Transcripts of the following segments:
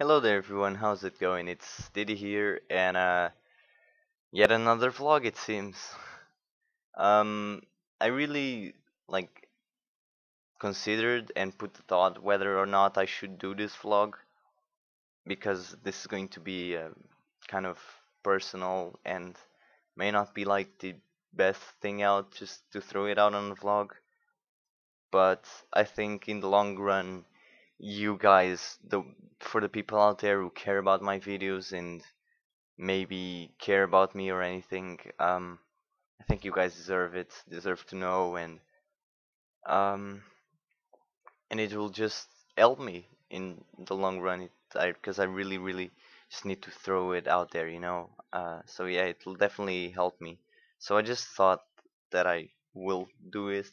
Hello there everyone, how's it going? It's Deedee here and uh yet another vlog it seems. Um I really like considered and put the thought whether or not I should do this vlog because this is going to be uh, kind of personal and may not be like the best thing out just to throw it out on a vlog but I think in the long run you guys the for the people out there who care about my videos and maybe care about me or anything um i think you guys deserve it deserve to know and um and it will just help me in the long run. Because I, I really really just need to throw it out there you know? Uh so yeah it will definitely help me. So i just thought that i will do it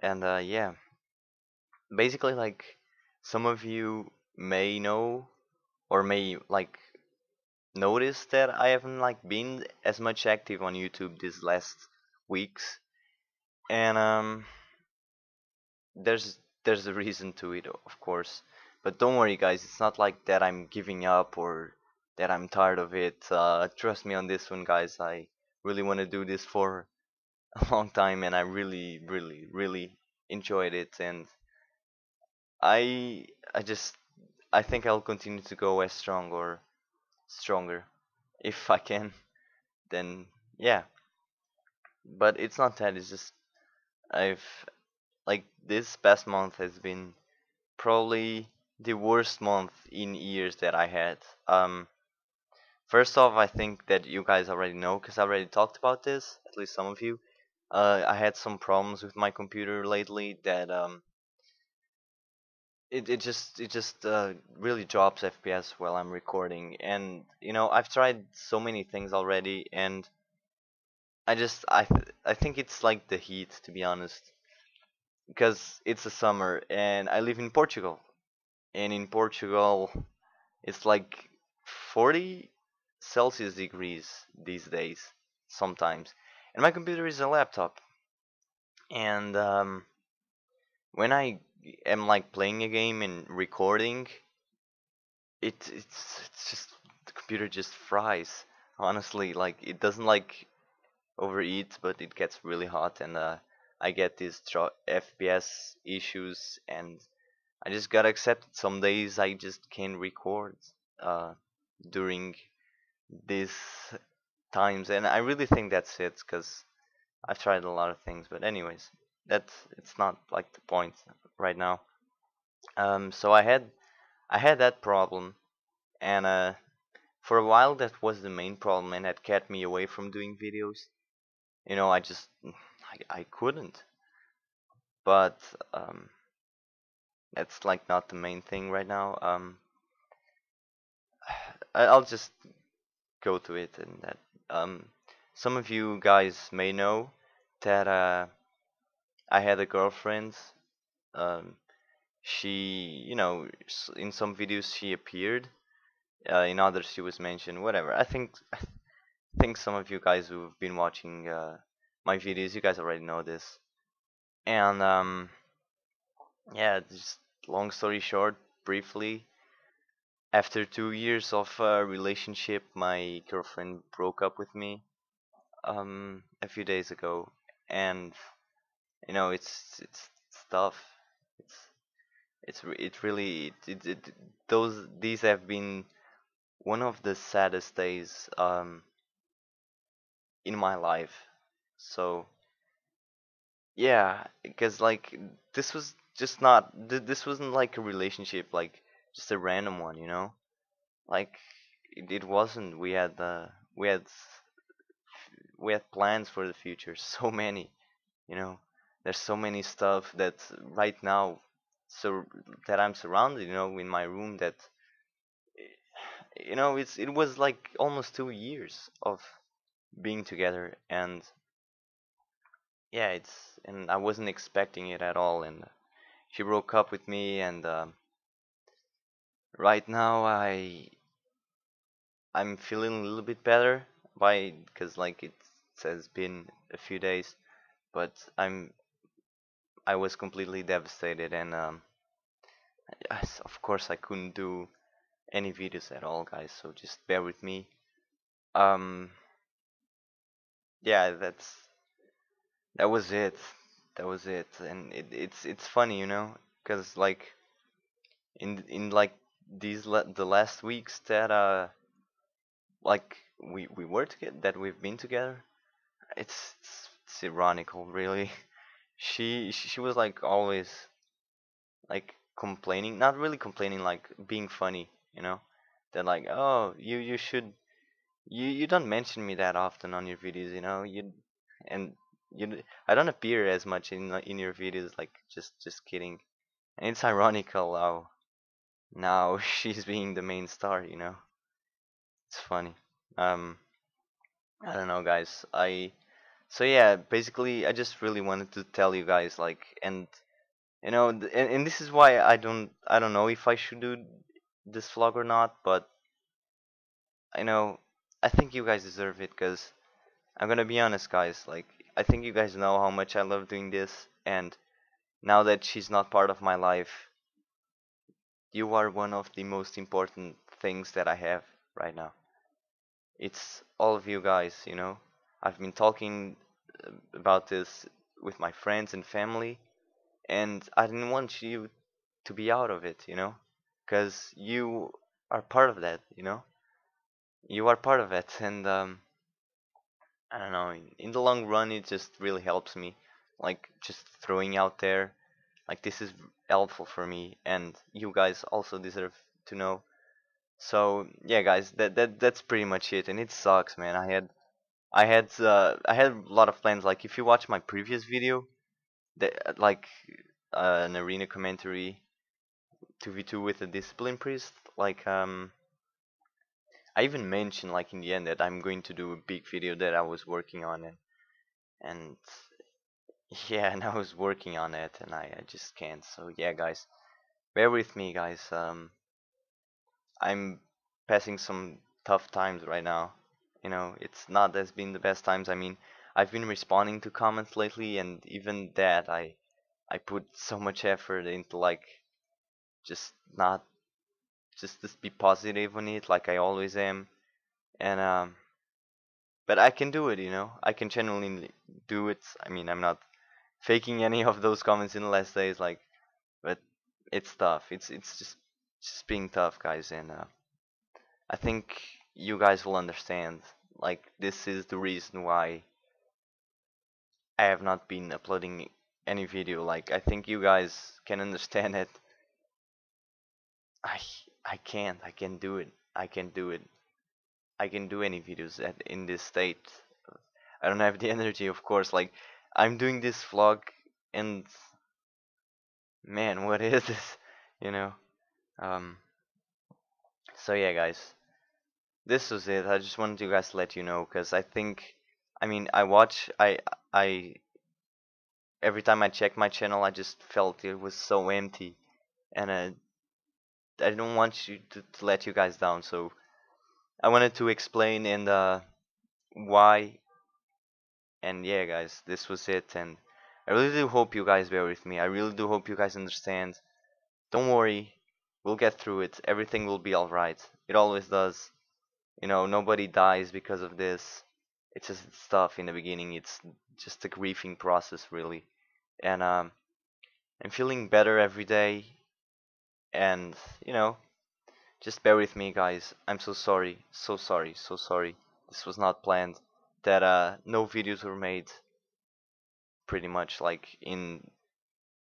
and uh yeah. Basically like some of you may know or may like notice that I haven't like been as much active on YouTube these last weeks, and um, there's there's a reason to it, of course. But don't worry, guys. It's not like that I'm giving up or that I'm tired of it. Uh, trust me on this one, guys. I really want to do this for a long time, and I really, really, really enjoyed it, and I I just I think I'll continue to go as strong or stronger if I can. Then yeah, but it's not that. It's just I've like this past month has been probably the worst month in years that I had. Um, first off, I think that you guys already know because I already talked about this. At least some of you. Uh, I had some problems with my computer lately that um it, it just it just uh, really drops FPS while I'm recording. And you know I've tried so many things already and I just I th I think it's like the heat to be honest because it's the summer and I live in Portugal. And in Portugal it's like 40 Celsius degrees these days sometimes. And my computer is a laptop. And um, when I am like playing a game and recording, it it's it's just the computer just fries. Honestly, like it doesn't like overeat, but it gets really hot, and uh, I get these FPS issues, and I just gotta accept it. Some days I just can't record uh, during these times, and I really think that's it, cause I've tried a lot of things, but anyways, that's it's not like the point right now. Um, so I had I had that problem, and uh, for a while that was the main problem, and that kept me away from doing videos. You know, I just I, I couldn't. But um, that's like not the main thing right now. Um, I'll just go to it, and that um, some of you guys may know that uh, I had a girlfriend. Um, she, you know, in some videos she appeared, uh, in others she was mentioned. Whatever. I think I think some of you guys who've been watching uh, my videos, you guys already know this. And um, yeah, just long story short, briefly, after two years of uh, relationship, my girlfriend broke up with me um a few days ago, and you know it's, it's tough. It's it really it, it those these have been one of the saddest days um in my life. So yeah, because like this was just not th- this wasn't like a relationship like just a random one, you know? Like it, it wasn't. We had uh we had we had plans for the future, so many, you know. There's so many stuff that right now so that I'm surrounded, you know, in my room that you know it's it was like almost two years of being together and yeah it's and i wasn't expecting it at all and she broke up with me and um, right now i i'm feeling a little bit better by because like it has been a few days but i'm i was completely devastated and um I s of course i couldn't do any videos at all guys so just bear with me. Um yeah that's that was it. That was it and it, it's it's funny you know because like in in like these the last weeks that uh like we we were together that we've been together it's it's, it's ironical really she she was like always like complaining not really complaining like being funny you know? That like oh you you should you you don't mention me that often on your videos you know? You and you I don't appear as much in in your videos like just just kidding. And it's ironical how now she's being the main star you know? It's funny. Um i don't know guys. I so yeah basically i just really wanted to tell you guys like and you know and, and this is why i don't i don't know if i should do this vlog or not but i know i think you guys deserve it because i'm gonna be honest guys like i think you guys know how much i love doing this and now that she's not part of my life you are one of the most important things that i have right now. It's all of you guys you know i've been talking uh, about this with my friends and family and I didn't want you to be out of it, you know, because you are part of that, you know, you are part of it, and um, I don't know, in, in the long run, it just really helps me, like just throwing out there, like this is helpful for me, and you guys also deserve to know. So yeah, guys, that that that's pretty much it, and it sucks, man. I had I had uh, I had a lot of plans. Like if you watch my previous video, that like uh, an arena commentary 2v2 with a discipline priest like um i even mentioned like in the end that i'm going to do a big video that i was working on and and yeah and i was working on it and i, I just can't so yeah guys bear with me guys um i'm passing some tough times right now you know it's not as been the best times. I mean i've been responding to comments lately and even that i i put so much effort into like just not just just be positive on it like I always am. And um but I can do it you know? I can genuinely do it. I mean I'm not faking any of those comments in the last days like but it's tough. It's it's just just being tough guys. And uh, I think you guys will understand like this is the reason why I have not been uploading any video like I think you guys can understand it I I can't. I can't do it. I can't do it. I can do any videos at in this state. I don't have the energy, of course. Like I'm doing this vlog, and man, what is this? You know. Um. So yeah, guys, this was it. I just wanted you guys to let you know because I think, I mean, I watch. I I every time I check my channel, I just felt it was so empty, and uh, I don't want you to, to let you guys down. So I wanted to explain and uh, why. And yeah, guys, this was it. And I really do hope you guys bear with me. I really do hope you guys understand. Don't worry, we'll get through it. Everything will be alright. It always does. You know, nobody dies because of this. It's just stuff in the beginning. It's just a grieving process, really. And um, I'm feeling better every day. And you know, Just bear with me, guys. I'm so sorry, so sorry, so sorry. This was not planned. That uh, no videos were made. Pretty much like in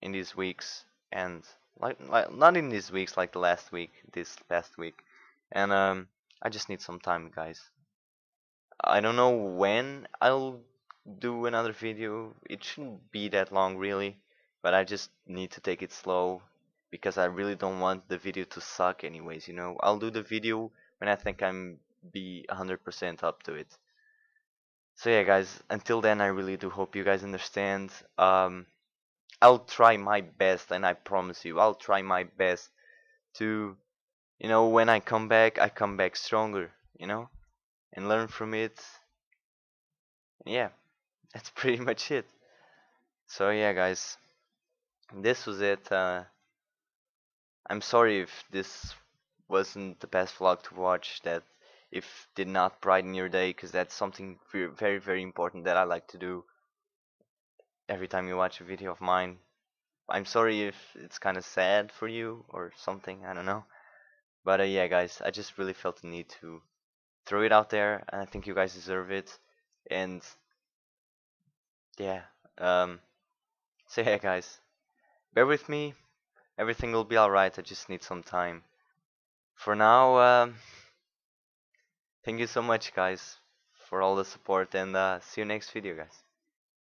in these weeks and like like not in these weeks, like the last week, this last week. And um, I just need some time, guys. I don't know when I'll do another video. It shouldn't be that long, really. But I just need to take it slow because I really don't want the video to suck anyways, you know. I'll do the video when I think I'm be 100% up to it. So yeah, guys, until then I really do hope you guys understand. Um I'll try my best and I promise you, I'll try my best to you know, when I come back, I come back stronger, you know, and learn from it. Yeah, that's pretty much it. So yeah, guys, this was it. Uh I'm sorry if this wasn't the best vlog to watch that if did not brighten your day because that's something very very important that I like to do every time you watch a video of mine I'm sorry if it's kind of sad for you or something I don't know but uh, yeah guys I just really felt the need to throw it out there and I think you guys deserve it. And yeah um so yeah guys bear with me. Everything will be alright I just need some time. For now um thank you so much guys for all the support and uh, see you next video guys